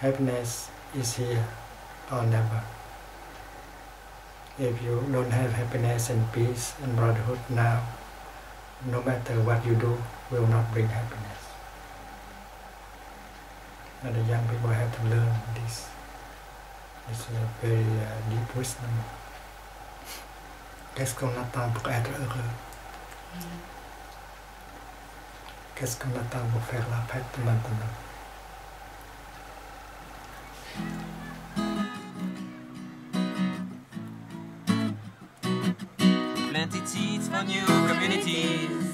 happiness is here or never. If you don't have happiness and peace and brotherhood now, no matter what you do, will not bring happiness. And the young people have to learn this. It's a very uh, deep wisdom. Qu'est-ce qu'on attend pour être heureux Qu'est-ce qu'on attend pour faire la fête maintenant For new communities.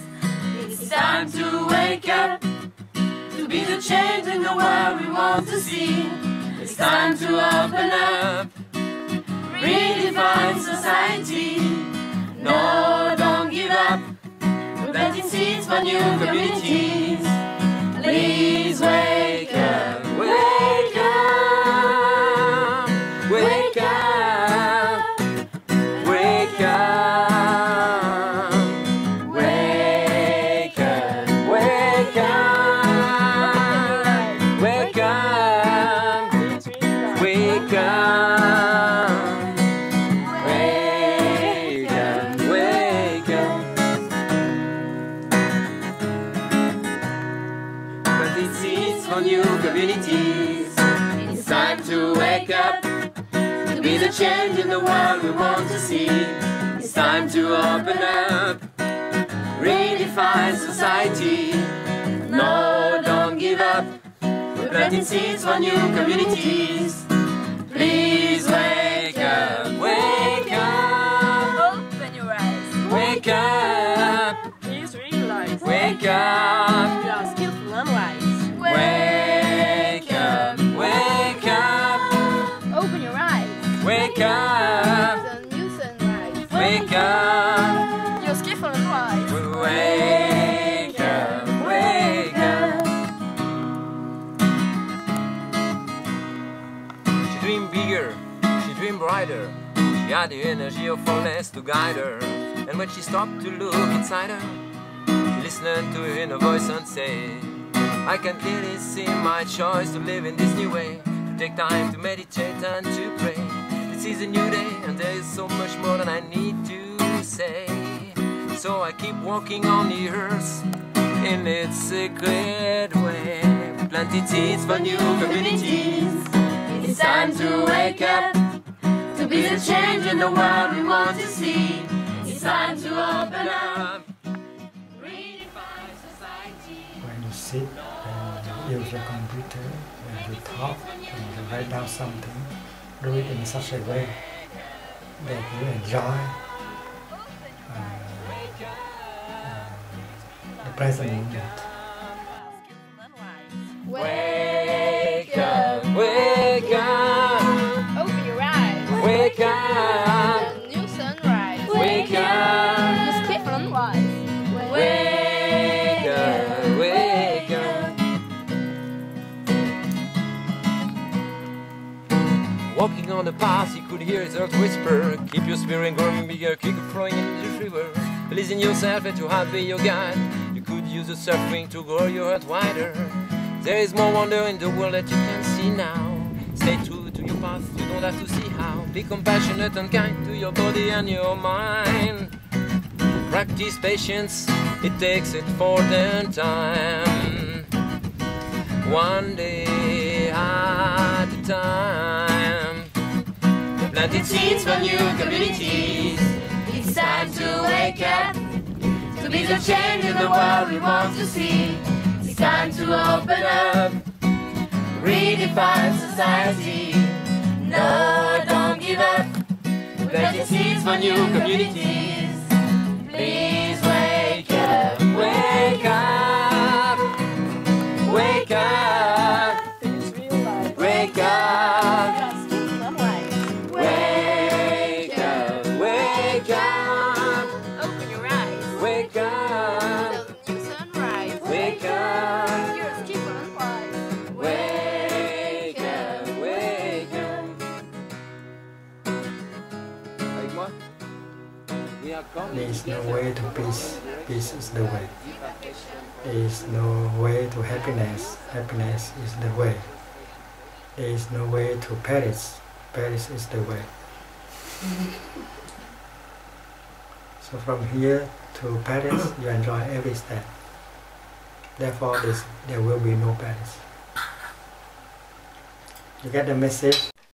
It's time to wake up to be the change in the world we want to see. It's time to open up, redefine society. No, don't give up. We're planting seeds for new communities. Please wake up, for new communities. It's time to wake up to be the change in the world we want to see. It's time to open up, redefine society. No, don't give up. We're planting seeds for new communities. Wake up, You're and wise. wake up, wake up. She dreamed bigger, she dreamed brighter. She had the energy of fullness to guide her. And when she stopped to look inside her, she listened to her inner voice and said, I can clearly see my choice to live in this new way. To take time to meditate and to pray. Is a new day, and there is so much more than I need to say. So I keep walking on the earth in its sacred way. Planting seeds for new communities. It's time to wake up to be the change in the world we want to see. It's time to open up, when you sit and use your computer and you talk and you write down something, do it in such a way that you enjoy uh, uh, the present moment. On the path, he could hear his heart whisper. Keep your spirit growing bigger, keep flowing into the river. Believe in yourself and to have be your guide. You could use the suffering to grow your heart wider. There is more wonder in the world that you can see now. Stay true to your path, you don't have to see how. Be compassionate and kind to your body and your mind. Practice patience, it takes it for the time. One day at a time. Planted seeds for new communities. It's time to wake up to be the change in the world we want to see. It's time to open up, redefine society. No, don't give up. Planted seeds for new communities. Please wake up, wake up, wake up, There is no way to peace. Peace is the way. There is no way to happiness. Happiness is the way. there is no way to Paris. Paris is the way. So from here to Paris, you enjoy every step. Therefore, there will be no Paris. You get the message?